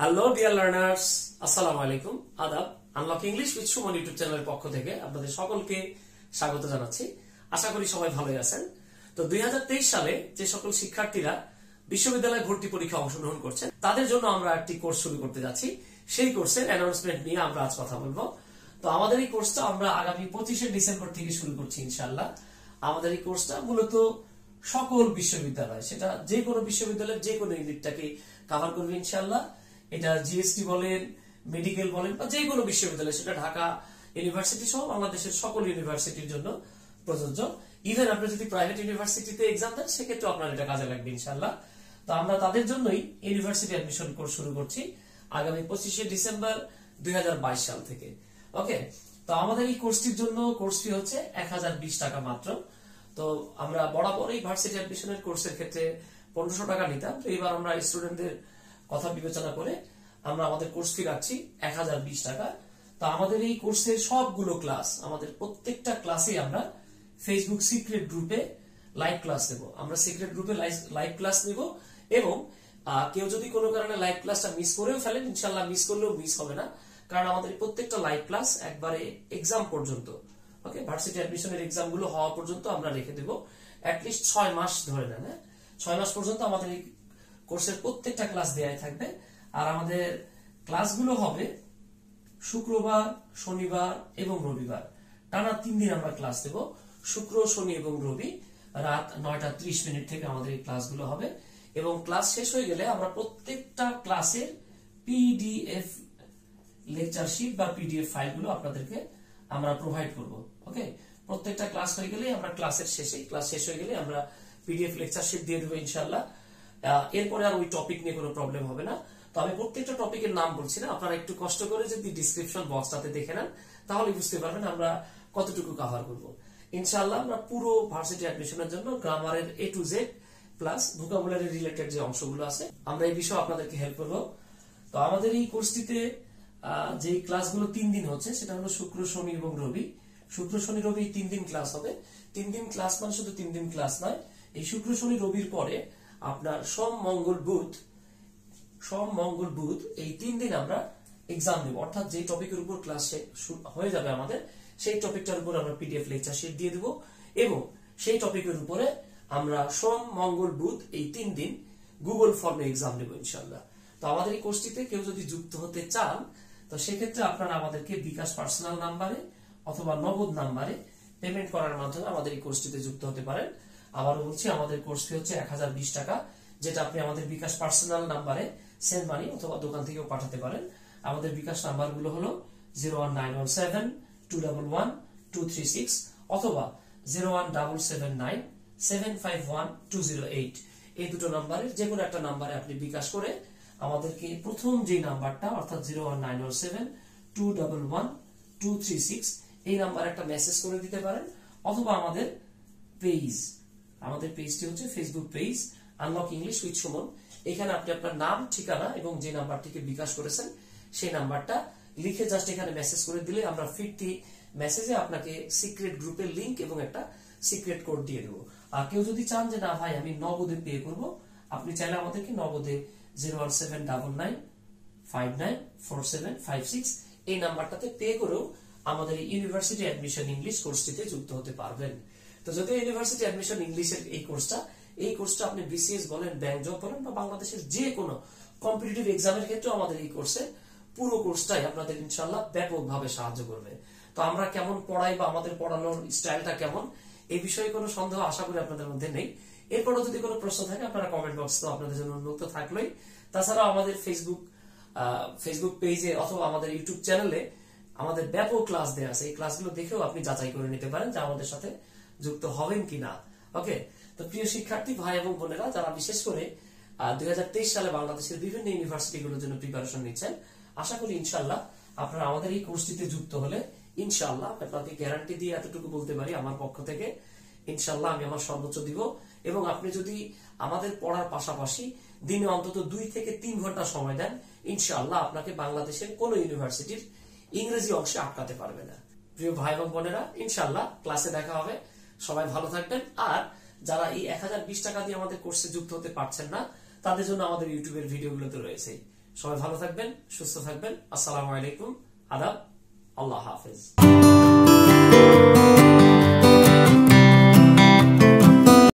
Hello dear learners আসসালামু আলাইকুম আদাব unlock English with Suman YouTube চ্যানেলের পক্ষ থেকে আপনাদের সকলকে স্বাগত জানাচ্ছি। আশা করি সবাই ভালোই আছেন। তো দুই সালে যে সকল শিক্ষার্থীরা বিশ্ববিদ্যালয় ভর্তি পরীক্ষা অংশগ্রহণ করছেন, তাদের জন্য আমরা একটি কোর্স শুরু করতে যাচ্ছি। সেই কোর্সের অ্যানাউন্সমেন্ট নিয়ে আমরা আজ কথা বলব। তো আমাদের এই কোর্সটা আমরা আগামী পঁচিশে ডিসেম্বর থেকে শুরু করছি ইনশাল্লাহ আমাদের এই কোর্সটা মূলত সকল বিশ্ববিদ্যালয়, সেটা যে কোনো বিশ্ববিদ্যালয়ের যে কোনো ইউনিটটাকে কাভার করবে ইনশাল্লাহ এটা জিএসটি বলেন মেডিকেল বলেন, বা যে কোনো বিশ্ববিদ্যালয়, সেটা ঢাকা ইউনিভার্সিটি সহ বাংলাদেশের সকল ইউনিভার্সিটির জন্য প্রযোজ্য। ইভেন আপনি যদি প্রাইভেট ইউনিভার্সিটিতে এক্সাম দেন সেক্ষেত্রে আপনার এটা কাজে লাগবে ইনশাল্লাহ তো আমরা তাদের জন্যই ইউনিভার্সিটি অ্যাডমিশন কোর্স শুরু করছি আগামী পঁচিশে ডিসেম্বর দুই হাজার বাইশ সাল থেকে। ওকে তো আমাদের এই কোর্সটির জন্য কোর্স ফি হচ্ছে এক হাজার বিশ টাকা মাত্র। তো আমরা বরাবর এই ভার্সিটি অ্যাডমিশনের কোর্সের ক্ষেত্রে পনেরোশো টাকা নিতাম। তো এবার আমরা স্টুডেন্টদের কথা বিবেচনা করে আমরা আমাদের কোর্স ফি রাখছি এক হাজার বিশ টাকা। তো আমাদের এই কোর্সের সবগুলো ক্লাস আমাদের প্রত্যেকটা ক্লাসে আমরা ফেসবুক সিক্রেট গ্রুপে লাইভ ক্লাস নেব আমরা সিক্রেট গ্রুপে লাইভ ক্লাস নেব এবং কেউ যদি কোনো কারণে লাইভ ক্লাসটা মিস করেও ফেলেন ইনশাল্লাহ মিস করলেও মিস হবে না। কারণ আমাদের প্রত্যেকটা লাইভ ক্লাস একবারে এক্সাম পর্যন্ত। ওকে ভার্সিটি অ্যাডমিশনের এক্সামগুলো হওয়া পর্যন্ত আমরা রেখে দেবো। অ্যাটলিস্ট ছয় মাস ধরে নেন হ্যাঁ? ছয় মাস পর্যন্ত আমাদের কোর্সের প্রত্যেকটা ক্লাস দেয়াই থাকবে। আর আমাদের ক্লাসগুলো হবে শুক্রবার, শনিবার এবং রবিবার। টানা তিন দিন আমরা ক্লাস দেব। শুক্র, শনি এবং রবি রাত নয়টা ত্রিশ মিনিট থেকে আমাদের এই ক্লাসগুলো হবে। এবং ক্লাস শেষ হয়ে গেলে আমরা প্রত্যেকটা ক্লাসের পিডিএফ লেকচার শিট বা পিডিএফ ফাইলগুলো আপনাদেরকে আমরা প্রোভাইড করব। ওকে প্রত্যেকটা ক্লাস হয়ে গেলে আমরা ক্লাসের শেষে ক্লাস শেষ হয়ে গেলে আমরা পিডিএফ লেকচার শিট দিয়ে দেবো ইনশাল্লাহ এরপরে আর ওই টপিক নিয়ে কোনো প্রবলেম হবে না। তো আমি প্রত্যেকটা টপিকের নাম বলছি না, আপনারা একটু কষ্ট করে যদি ডিসক্রিপশন বক্সটাতে দেখে নেন, তাহলে বুঝতে পারবেন আমরা কতটুকু কভার করব। ইনশাআল্লাহ আমরা পুরো ভার্সিটি অ্যাডমিশনের জন্য গ্রামারের A to Z plus vocabulary related যে অংশগুলো আছে, আমরা এই বিষয়ে আপনাদেরকে হেল্প করব। তো আমাদের এই কোর্সটিতে যে ক্লাসগুলো তিন দিন হচ্ছে, সেটা হলো শুক্র, শনি এবং রবি। শুক্র, শনি, রবি তিন দিন ক্লাস হবে। তিন দিন ক্লাস মানে শুধু তিন দিন ক্লাস নয়, এই শুক্র, শনি, রবির পরে আপনার সোম, মঙ্গল, বুধ। সোম, মঙ্গল, বুধ, এই তিন দিন আমরা এক্সাম দেব। অর্থাৎ যে টপিকের উপর ক্লাস হয়ে যাবে আমাদের, সেই টপিকটার উপর আমরা পিডিএফ লেকচার শিট দিয়ে দেব এবং সেই টপিকের উপরে আমরা সোম, মঙ্গল, বুধ এই তিন দিন গুগল ফর্মে এক্সাম দেব ইনশাল্লাহ তো আমাদের এই কোর্সটিতে কেউ যদি যুক্ত হতে চান, তো সেক্ষেত্রে আপনারা আমাদেরকে বিকাশ পার্সোনাল নাম্বারে অথবা নগদ নাম্বারে পেমেন্ট করার মাধ্যমে আমাদের এই কোর্সটিতে যুক্ত হতে পারেন। আবারও বলছি, আমাদের কোর্স ফি হচ্ছে এক হাজার বিশ টাকা, যেটা আপনি আমাদের বিকাশ পার্সোনাল নাম্বারে সেন্ড মানি অথবা দোকান থেকেও পাঠাতে পারেন। আমাদের বিকাশ নাম্বারগুলো হলো zero one nine one seven two double one two three six অথবা zero one double seven nine seven five one two zero eight এই দুটো নাম্বারের যে কোনো একটা নাম্বারে আপনি বিকাশ করে আমাদেরকে প্রথম যে নাম্বারটা অর্থাৎ zero one nine one seven two double one two three six এই নাম্বারে একটা মেসেজ করে দিতে পারেন। অথবা আমাদের পেজ আমাদের পেজটি হচ্ছে Facebook page unlock English with Suman এখানে আপনি আপনার নাম, ঠিকানা এবং যে নাম্বারটিকে বিকাশ করেছেন, সেই নাম্বারটা লিখে জাস্ট এখানে মেসেজ করে দিলে আমরা ফিরতি মেসেজে আপনাকে সিক্রেট গ্রুপের লিংক এবং একটা সিক্রেট কোড দিয়ে দেবো। আর কেউ যদি চান যে, না ভাই, আমি নগদে পে করব, আপনি চাইলে আমাদেরকে নগদে zero one seven double nine five nine four seven five six এই নাম্বারটাতে পে করেও আমাদের ইউনিভার্সিটি অ্যাডমিশন ইংলিশ কোর্সটিতে যুক্ত হতে পারবেন। তো যদি ইউনিভার্সিটি অ্যাডমিশন ইংলিশের এই কোর্সটা এই কোর্সটা আপনি বিসিএস বলেন ব্যাংক জব বলেন বা বাংলাদেশের যে কোনো কম্পিটিটিভ এক্সামের ক্ষেত্রে আমাদের এই কোর্সে পুরো কোর্সটাই আপনাদের ইনশাল্লাহ ব্যাপকভাবে সাহায্য করবে। তো আমরা কেমন পড়াই বা আমাদের পড়ানোর স্টাইলটা কেমন, এই বিষয়ে কোনো সন্দেহ আশা করি আপনাদের মধ্যে নেই। এরপরও যদি কোনো প্রশ্ন থাকে, আপনারা কমেন্ট বক্স তো আপনাদের জন্য উন্মুক্ত থাকলোই। তাছাড়া আমাদের ফেসবুক ফেসবুক পেজে অথবা আমাদের ইউটিউব চ্যানেলে আমাদের ব্যাপক ক্লাস দেওয়া আছে। এই ক্লাসগুলো দেখেও আপনি যাচাই করে নিতে পারেন, যে আমাদের সাথে যুক্ত হবেন কিনা? ওকে তো প্রিয় শিক্ষার্থী, ভাই এবং বোনেরা, যারা বিশেষ করে দুই সালে বাংলাদেশের বিভিন্ন ইউনিভার্সিটিগুলোর জন্য প্রিপারেশন নিচ্ছেন, আশা করি ইনশাল্লাহ আপনারা আমাদের এই কোর্সটিতে যুক্ত হলে ইনশাল্লাহ আপনাকে গ্যারান্টি দিয়ে এতটুকু বলতে পারি আমার পক্ষ থেকে ইনশাল্লাহ আমি আমার সর্বোচ্চ দিব। এবং আপনি যদি আমাদের পড়ার পাশাপাশি দিনে অন্তত দুই থেকে তিন ঘণ্টা সময় দেন ইনশাল্লাহ আপনাকে বাংলাদেশের কোন ইউনিভার্সিটির ইংরেজি অংশে আটকাতে পারবে না। প্রিয় ভাই এবং বোনেরা ইনশাল্লাহ ক্লাসে দেখা হবে। সবাই ভালো থাকবেন। আর যারা এই এক হাজার বিশ টাকা দিয়ে আমাদের কোর্সে যুক্ত হতে পারছেন না, তাদের জন্য আমাদের ইউটিউবের ভিডিওগুলোতে রয়েছে। সবাই ভালো থাকবেন, সুস্থ থাকবেন। আসসালামু আলাইকুম। আদাব। আল্লাহ হাফেজ।